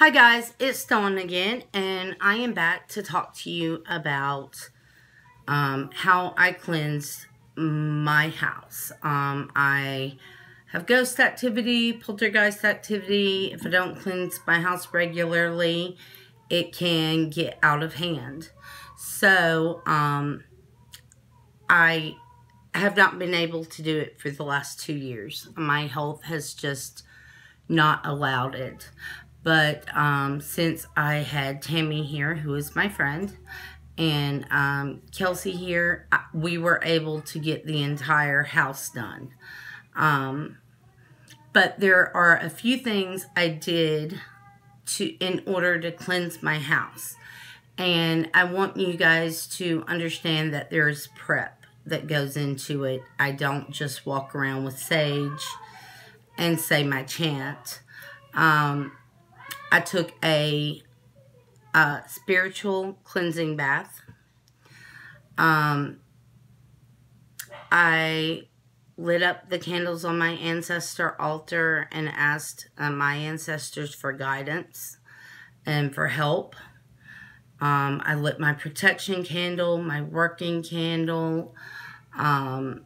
Hi guys, it's Dawn again, and I am back to talk to you about um, how I cleanse my house. Um, I have ghost activity, poltergeist activity. If I don't cleanse my house regularly, it can get out of hand. So, um, I have not been able to do it for the last two years. My health has just not allowed it. But um, since I had Tammy here, who is my friend, and um, Kelsey here, we were able to get the entire house done. Um, but there are a few things I did to in order to cleanse my house. And I want you guys to understand that there's prep that goes into it. I don't just walk around with sage and say my chant. Um, I took a, a spiritual cleansing bath. Um, I lit up the candles on my ancestor altar and asked uh, my ancestors for guidance and for help. Um, I lit my protection candle, my working candle. Um,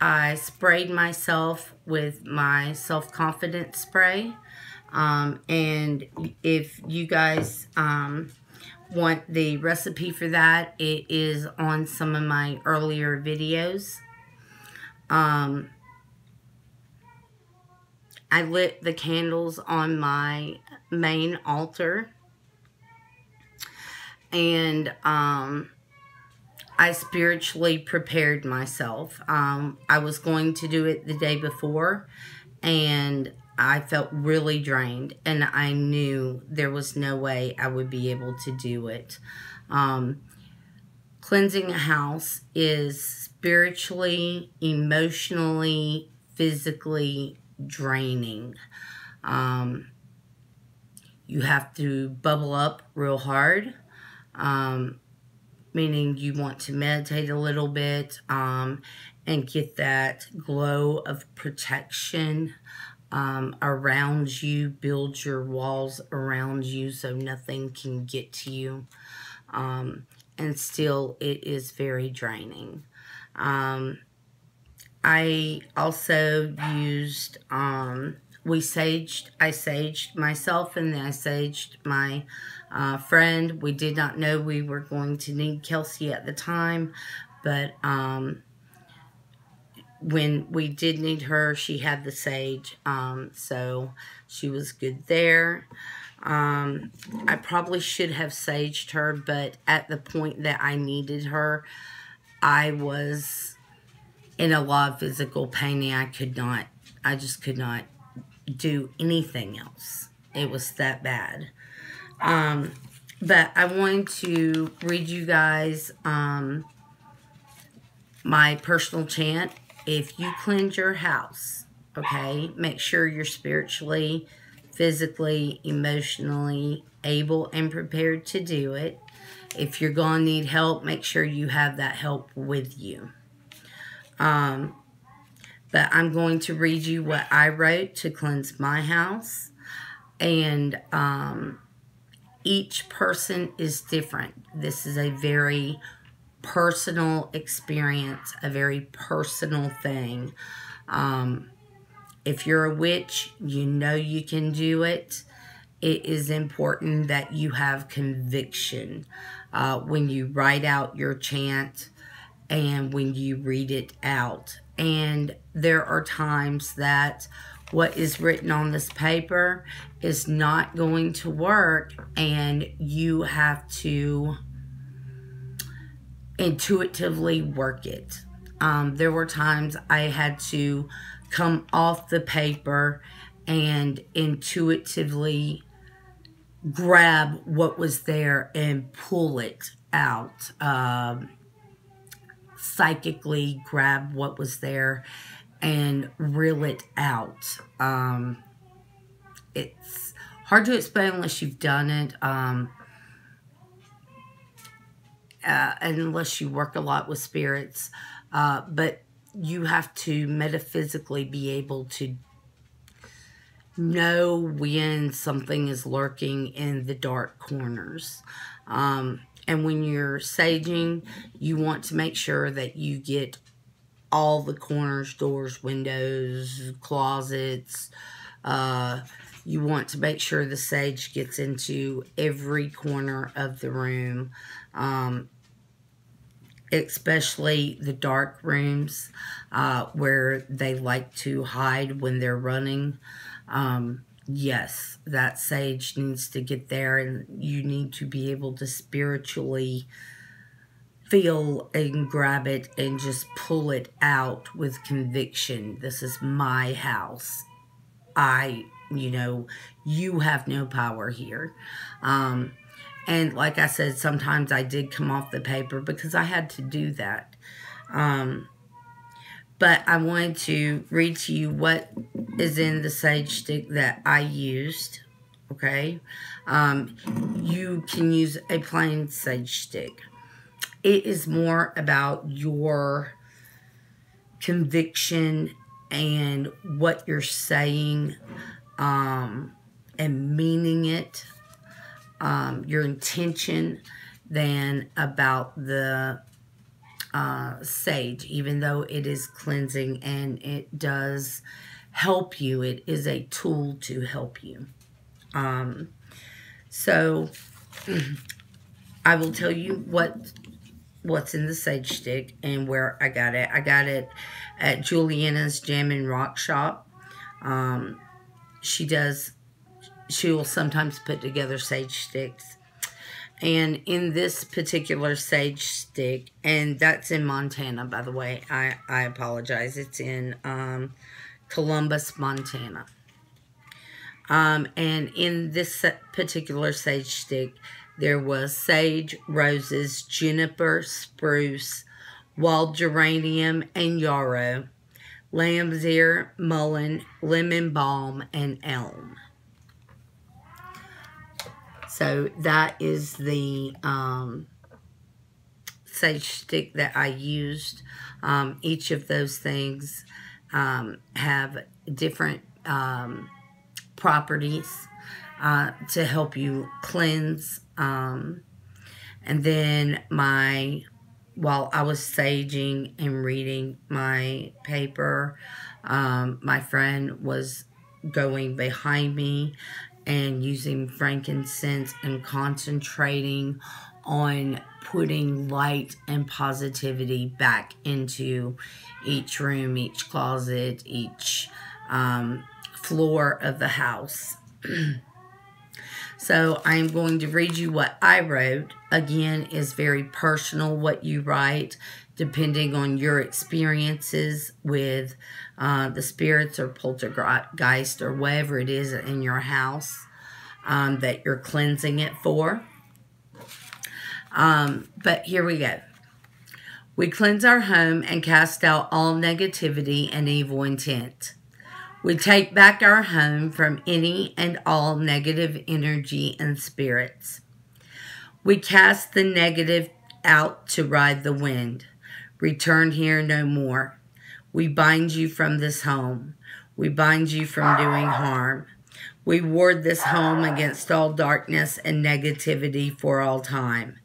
I sprayed myself with my self-confidence spray. Um, and if you guys um, want the recipe for that, it is on some of my earlier videos. Um, I lit the candles on my main altar. And um, I spiritually prepared myself. Um, I was going to do it the day before. And I felt really drained and I knew there was no way I would be able to do it. Um, cleansing a house is spiritually, emotionally, physically draining. Um, you have to bubble up real hard, um, meaning you want to meditate a little bit um, and get that glow of protection um, around you, build your walls around you so nothing can get to you. Um, and still, it is very draining. Um, I also used, um, we saged, I saged myself and then I saged my uh, friend. We did not know we were going to need Kelsey at the time, but um, when we did need her, she had the sage, um, so she was good there. Um, I probably should have saged her, but at the point that I needed her, I was in a lot of physical pain and I could not, I just could not do anything else. It was that bad. Um, but I wanted to read you guys um, my personal chant if you cleanse your house, okay, make sure you're spiritually, physically, emotionally able and prepared to do it. If you're going to need help, make sure you have that help with you. Um, but I'm going to read you what I wrote to cleanse my house. And um, each person is different. This is a very personal experience, a very personal thing. Um, if you're a witch, you know you can do it. It is important that you have conviction uh, when you write out your chant and when you read it out. And there are times that what is written on this paper is not going to work and you have to intuitively work it. Um, there were times I had to come off the paper and intuitively grab what was there and pull it out. Um, psychically grab what was there and reel it out. Um, it's hard to explain unless you've done it. Um, uh, unless you work a lot with spirits. Uh, but you have to metaphysically be able to know when something is lurking in the dark corners. Um, and when you're saging, you want to make sure that you get all the corners, doors, windows, closets. Uh, you want to make sure the sage gets into every corner of the room, um, especially the dark rooms uh, where they like to hide when they're running. Um, yes, that sage needs to get there and you need to be able to spiritually feel and grab it and just pull it out with conviction. This is my house. I, you know, you have no power here. Um, and like I said, sometimes I did come off the paper because I had to do that. Um, but I wanted to read to you what is in the sage stick that I used. Okay. Um, you can use a plain sage stick. It is more about your conviction and what you're saying um, and meaning it, um, your intention, than about the uh, sage, even though it is cleansing and it does help you. It is a tool to help you. Um, so I will tell you what what's in the sage stick and where I got it. I got it at Juliana's Gem and Rock Shop. Um, she does, she will sometimes put together sage sticks and in this particular sage stick, and that's in Montana, by the way. I, I apologize. It's in um, Columbus, Montana. Um, and in this particular sage stick, there was sage, roses, juniper, spruce, wild geranium, and yarrow, lamb's ear, mullein, lemon balm, and elm. So that is the um, sage stick that I used. Um, each of those things um, have different um, properties uh, to help you cleanse. Um, and then my, while I was saging and reading my paper, um, my friend was going behind me and using frankincense and concentrating on putting light and positivity back into each room, each closet, each um, floor of the house. so I'm going to read you what I wrote. Again, is very personal what you write depending on your experiences with uh, the spirits or poltergeist or whatever it is in your house um, that you're cleansing it for. Um, but here we go. We cleanse our home and cast out all negativity and evil intent. We take back our home from any and all negative energy and spirits. We cast the negative out to ride the wind. Return here no more. We bind you from this home. We bind you from doing harm. We ward this home against all darkness and negativity for all time.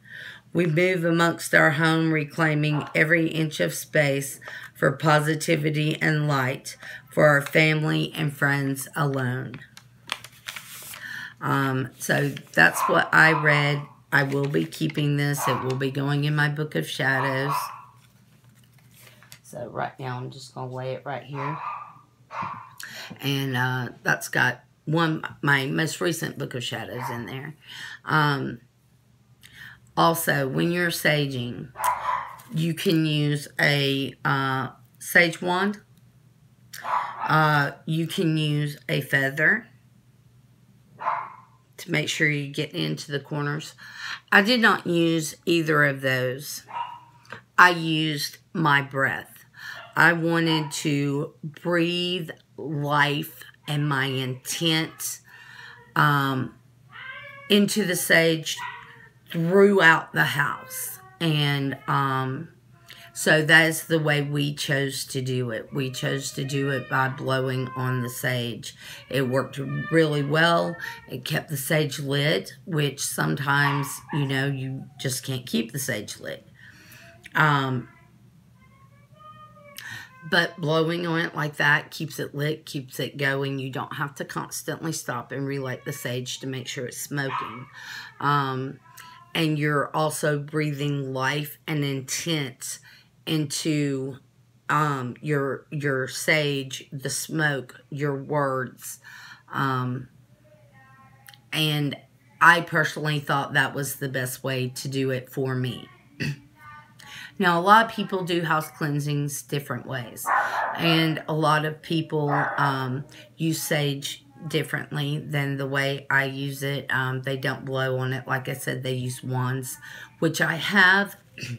We move amongst our home, reclaiming every inch of space for positivity and light for our family and friends alone. Um, so that's what I read. I will be keeping this. It will be going in my book of shadows. So right now I'm just going to lay it right here. And uh, that's got one, my most recent book of shadows in there. Um, also, when you're saging, you can use a uh, sage wand. Uh, you can use a feather to make sure you get into the corners. I did not use either of those. I used my breath. I wanted to breathe life and my intent um, into the sage throughout the house. And um, So that is the way we chose to do it. We chose to do it by blowing on the sage. It worked really well. It kept the sage lit, which sometimes, you know, you just can't keep the sage lit. Um, but blowing on it like that keeps it lit, keeps it going. You don't have to constantly stop and relight the sage to make sure it's smoking. Um, and you're also breathing life and intent into um, your your sage, the smoke, your words. Um, and I personally thought that was the best way to do it for me. Now, a lot of people do house cleansings different ways, and a lot of people um, use sage differently than the way I use it. Um, they don't blow on it. Like I said, they use wands, which I have,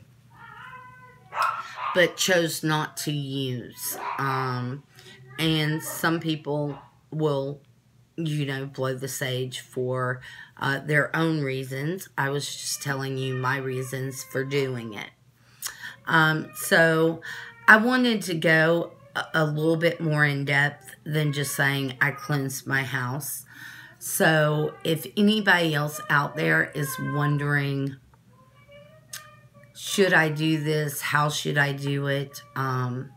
but chose not to use. Um, and some people will, you know, blow the sage for uh, their own reasons. I was just telling you my reasons for doing it. Um, so I wanted to go a, a little bit more in depth than just saying I cleansed my house. So if anybody else out there is wondering, should I do this? How should I do it? Um,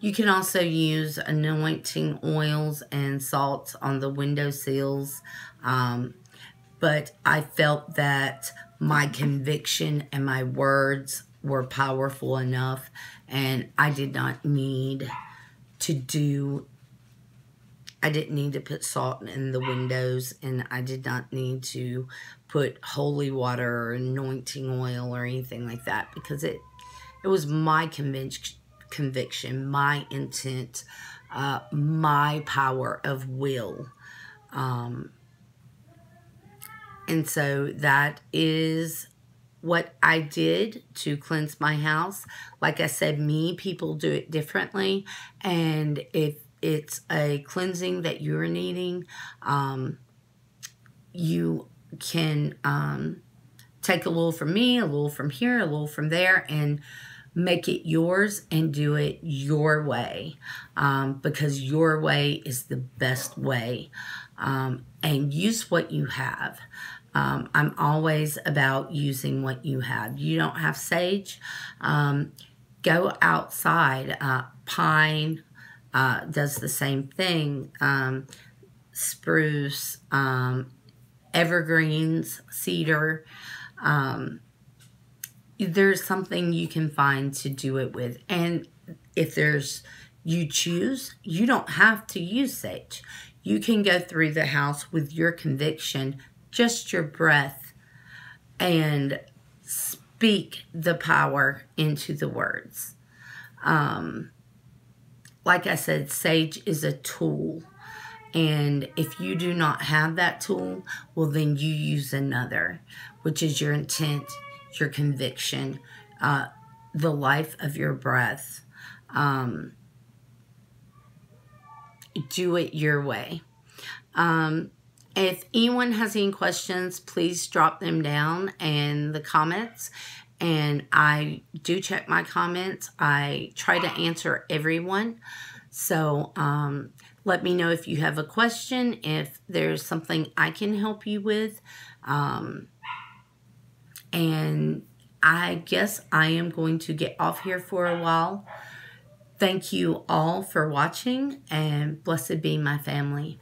you can also use anointing oils and salts on the window sills. Um, but I felt that my conviction and my words were powerful enough and I did not need to do I didn't need to put salt in the windows and I did not need to put holy water or anointing oil or anything like that because it it was my convic conviction, my intent, uh, my power of will. Um, and so that is what I did to cleanse my house. Like I said, me, people do it differently. And if it's a cleansing that you're needing, um, you can um, take a little from me, a little from here, a little from there, and make it yours and do it your way um, because your way is the best way. Um, and use what you have. Um, I'm always about using what you have. You don't have sage, um, go outside. Uh, pine uh, does the same thing. Um, spruce, um, evergreens, cedar. Um, there's something you can find to do it with. And if there's you choose, you don't have to use sage. You can go through the house with your conviction just your breath and speak the power into the words. Um, like I said, sage is a tool. And if you do not have that tool, well, then you use another, which is your intent, your conviction, uh, the life of your breath. Um, do it your way. Um, if anyone has any questions, please drop them down in the comments. And I do check my comments. I try to answer everyone. So um, let me know if you have a question, if there's something I can help you with. Um, and I guess I am going to get off here for a while. Thank you all for watching and blessed be my family.